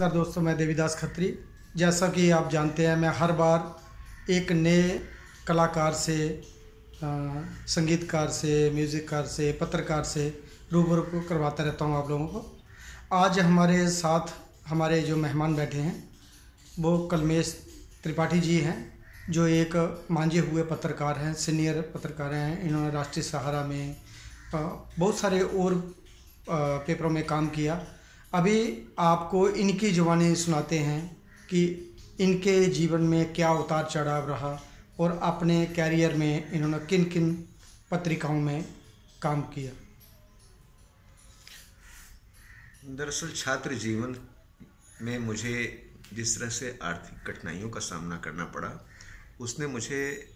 नमस्कार दोस्तों, मैं देवीदास खत्री। जैसा कि आप जानते हैं, मैं हर बार एक नए कलाकार से संगीतकार से, म्यूज़िककार से, पत्रकार से रूबरू करवाता रहता हूँ आप लोगों को। आज हमारे साथ हमारे जो मेहमान बैठे हैं, वो कलमेश त्रिपाठी जी हैं, जो एक मांझे हुए पत्रकार हैं, सीनियर पत्रकार हैं। इन्होंने राष्ट्रीय सहारा में बहुत सारे और पेपरों में काम किया। अभी आपको इनकी जुबानी सुनाते हैं कि इनके जीवन में क्या उतार चढ़ाव रहा और अपने कैरियर में इन्होंने किन किन पत्रिकाओं में काम किया। दरअसल छात्र जीवन में मुझे जिस तरह से आर्थिक कठिनाइयों का सामना करना पड़ा, उसने मुझे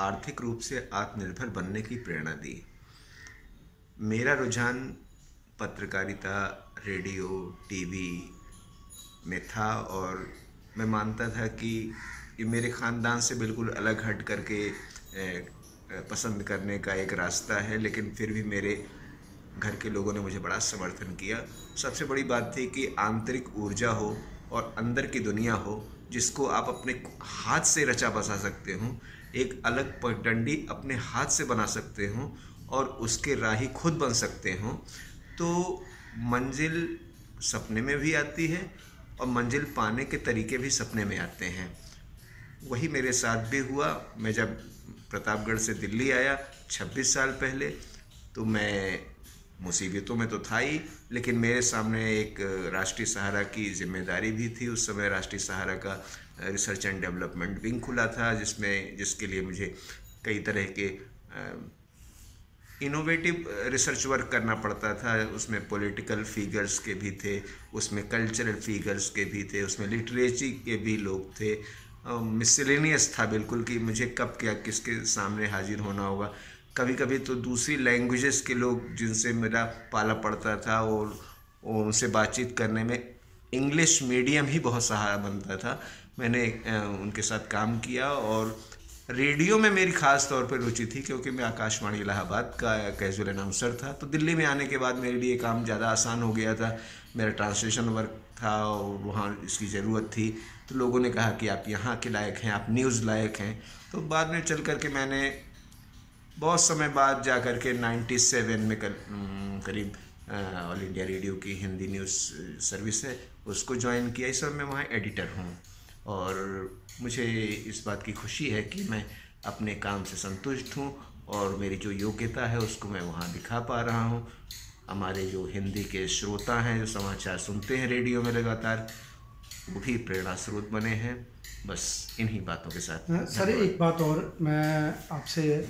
आर्थिक रूप से आत्मनिर्भर बनने की प्रेरणा दी। मेरा रुझान पत्रकारिता रेडियो, टीवी में था और मैं मानता था कि ये मेरे ख़ानदान से बिल्कुल अलग हट करके पसंद करने का एक रास्ता है, लेकिन फिर भी मेरे घर के लोगों ने मुझे बड़ा समर्थन किया। सबसे बड़ी बात थी कि आंतरिक ऊर्जा हो और अंदर की दुनिया हो, जिसको आप अपने हाथ से रचा बसा सकते हो, एक अलग पगडंडी अपने हाथ से बना सकते हो और उसके राही खुद बन सकते हो। तो मंजिल सपने में भी आती है और मंजिल पाने के तरीके भी सपने में आते हैं। वही मेरे साथ भी हुआ। मैं जब प्रतापगढ़ से दिल्ली आया 26 साल पहले तो मैं, मुसीबतों में तो था ही, लेकिन मेरे सामने एक राष्ट्रीय सहारा की ज़िम्मेदारी भी थी। उस समय राष्ट्रीय सहारा का रिसर्च एंड डेवलपमेंट विंग खुला था, जिसमें, जिसके लिए मुझे कई तरह के इनोवेटिव रिसर्च वर्क करना पड़ता था। उसमें पॉलिटिकल फिगर्स के भी थे, उसमें कल्चरल फिगर्स के भी थे, उसमें लिटरेची के भी लोग थे। मिसलिनियस था बिल्कुल कि मुझे कब क्या किसके सामने हाजिर होना होगा। कभी कभी तो दूसरी लैंग्वेजेस के लोग जिनसे मेरा पाला पड़ता था और उनसे बातचीत करने में इंग्लिश मीडियम ही बहुत सहारा बनता था। मैंने उनके साथ काम किया और रेडियो में मेरी ख़ास तौर पर रुचि थी क्योंकि मैं आकाशवाणी इलाहाबाद का कैजुअल अनाउंसर था। तो दिल्ली में आने के बाद मेरे लिए काम ज़्यादा आसान हो गया था। मेरा ट्रांसलेशन वर्क था और वहाँ इसकी ज़रूरत थी। तो लोगों ने कहा कि आप यहाँ के लायक हैं आप न्यूज़ लायक हैं। तो बाद में चल कर के मैंने बहुत समय बाद जा कर के नाइन्टी सेवन में कर, करीब ऑल इंडिया रेडियो की हिंदी न्यूज़ सर्विस है उसको ज्वाइन किया। इस समय मैं वहाँ एडिटर हूँ। और मुझे इस बात की खुशी है कि मैं अपने काम से संतुष्ट हूँ और मेरी जो योग्यता है उसको मैं वहाँ दिखा पा रहा हूँ। हमारे जो हिंदी के श्रोता हैं जो समाचार सुनते हैं रेडियो में लगातार वो भी प्रेरणा स्रोत बने हैं। बस इन्हीं बातों के साथ सर एक बात और मैं आपसे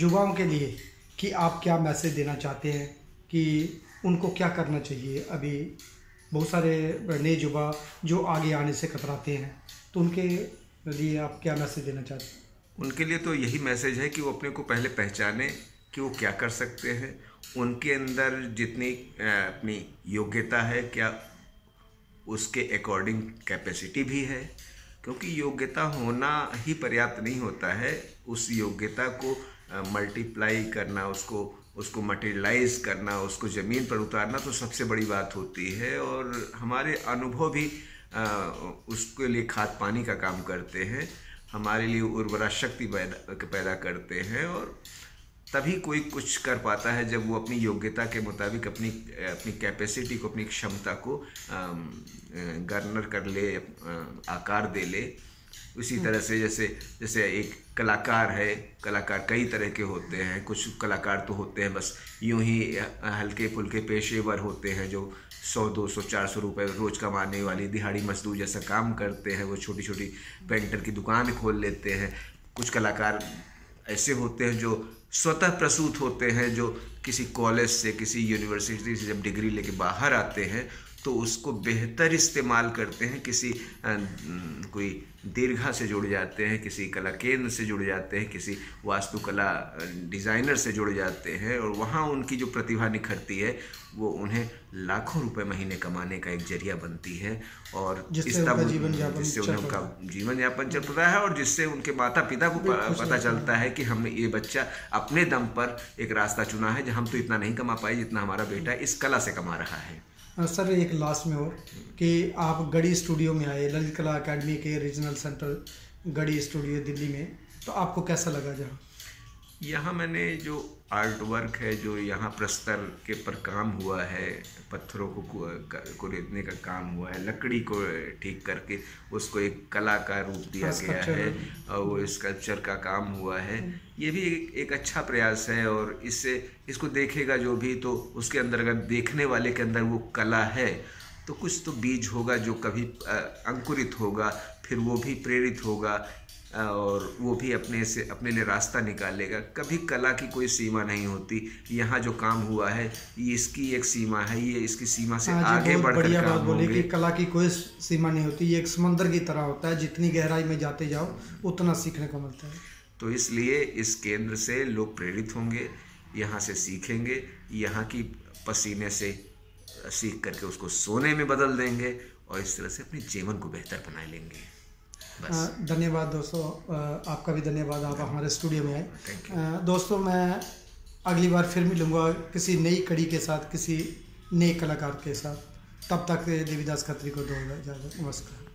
युवाओं के लिए कि आप क्या मैसेज देना चाहते हैं कि उनको क्या करना चाहिए अभी बहुत सारे नए जो आगे आने से कतराते हैं। तो उनके लिए आप क्या मैसेज देना चाहते हैं? उनके लिए तो यही मैसेज है कि वो अपने को पहले पहचाने कि वो क्या कर सकते हैं। उनके अंदर जितनी अपनी योग्यता है, क्या उसके अकॉर्डिंग कैपेसिटी भी है। क्योंकि योग्यता होना ही पर्याप्त नहीं होता है। उस योग्यता को मल्टीप्लाई करना, उसको उसको मटेरियलाइज करना उसको ज़मीन पर उतारना तो सबसे बड़ी बात होती है और हमारे अनुभव भी आ, उसके लिए खाद पानी का काम करते हैं हमारे लिए उर्वरा शक्ति पैदा पैदा करते हैं और तभी कोई कुछ कर पाता है जब वो अपनी योग्यता के मुताबिक अपनी अपनी कैपेसिटी को अपनी क्षमता को गर्नर कर ले आकार दे ले। उसी तरह से जैसे जैसे एक कलाकार है, कलाकार कई तरह के होते हैं, कुछ कलाकार तो होते हैं, बस यूँ ही हल्के फुल्के पेशेवर होते हैं जो सौ, दो सौ, चार सौ रुपये रोज़ कमाने वाली दिहाड़ी मजदूर जैसा काम करते हैं, वो छोटी छोटी पेंटर की दुकान खोल लेते हैं। कुछ कलाकार ऐसे होते हैं जो स्वतः प्रसूत होते हैं, जो किसी कॉलेज से, किसी यूनिवर्सिटी से जब डिग्री लेके बाहर आते हैं तो उसको बेहतर इस्तेमाल करते हैं किसी आ, कोई दीर्घा से जुड़ जाते हैं किसी कला केंद्र से जुड़ जाते हैं किसी वास्तुकला डिज़ाइनर से जुड़ जाते हैं और वहाँ उनकी जो प्रतिभा निखरती है वो उन्हें लाखों रुपए महीने कमाने का एक ज़रिया बनती है और जिससे जीवन जिससे उन्हें उनका जीवन यापन चल रहा है और जिससे उनके माता पिता को पता चलता है कि हम ये बच्चा अपने दम पर एक रास्ता चुना है जो हम तो इतना नहीं कमा पाए जितना हमारा बेटा इस कला से कमा रहा है। सर, एक लास्ट में और, कि आप गढ़ी स्टूडियो में आए ललित कला अकेडमी के regional centre Garhi studio Delhi में तो आपको कैसा लगा जहाँ? यहाँ मैंने जो आर्ट वर्क है जो यहाँ प्रस्तर के पर काम हुआ है पत्थरों को को रेतने का काम हुआ है लकड़ी को ठीक करके उसको एक कला का रूप दिया गया है और वो स्कल्पचर का काम हुआ है। ये भी एक, एक अच्छा प्रयास है और इससे इसको देखेगा जो भी तो उसके अंदर अगर देखने वाले के अंदर वो कला है तो कुछ तो बीज होगा जो कभी अंकुरित होगा फिर वो भी प्रेरित होगा। और वो भी अपने से अपने लिए रास्ता निकालेगा कभी कला की कोई सीमा नहीं होती। यहाँ जो काम हुआ है ये इसकी एक सीमा है ये इसकी सीमा से हाँ आगे बढ़कर बढ़िया बात बोली कि कला की कोई सीमा नहीं होती ये एक समंदर की तरह होता है। जितनी गहराई में जाते जाओ उतना सीखने को मिलता है। तो इसलिए इस केंद्र से लोग प्रेरित होंगे यहाँ से सीखेंगे यहाँ की पसीने से सीख करके उसको सोने में बदल देंगे और इस तरह से अपने जीवन को बेहतर बना लेंगे। धन्यवाद दोस्तों आपका भी धन्यवाद आप हमारे स्टूडियो में आए। दोस्तों मैं अगली बार फिर मिलूँगा किसी नई कड़ी के साथ किसी नए कलाकार के साथ। तब तक देवीदास खत्री को दो इजाज़त नमस्कार।